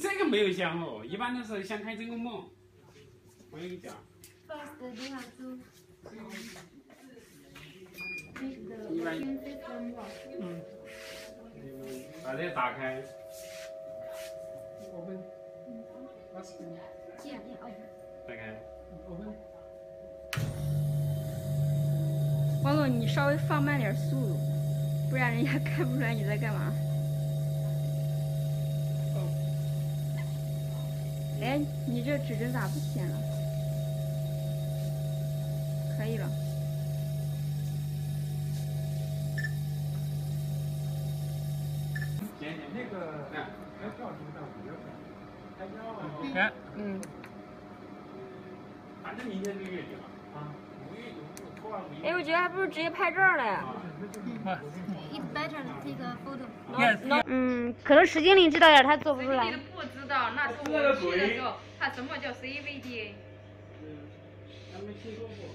这个没有香哦，一般都是先开真空梦。我跟你讲。一般。嗯。把这打开。open。打开。ok。王总，你稍微放慢点速度，不然人家看不出来你在干嘛。哎，你这指针咋不显了？可以了。姐，你那个看，要跳什么跳？不要跳。还要啊。看，嗯，反正明天这个月底了啊，五月九过完五一。哎，我觉得还不如直接拍照嘞。啊 It's better to take a photo. Yes. 嗯，可能石经理知道点，他做不出来不知道，那时候我去的时候，他什么叫 CVD？嗯，还没听说过。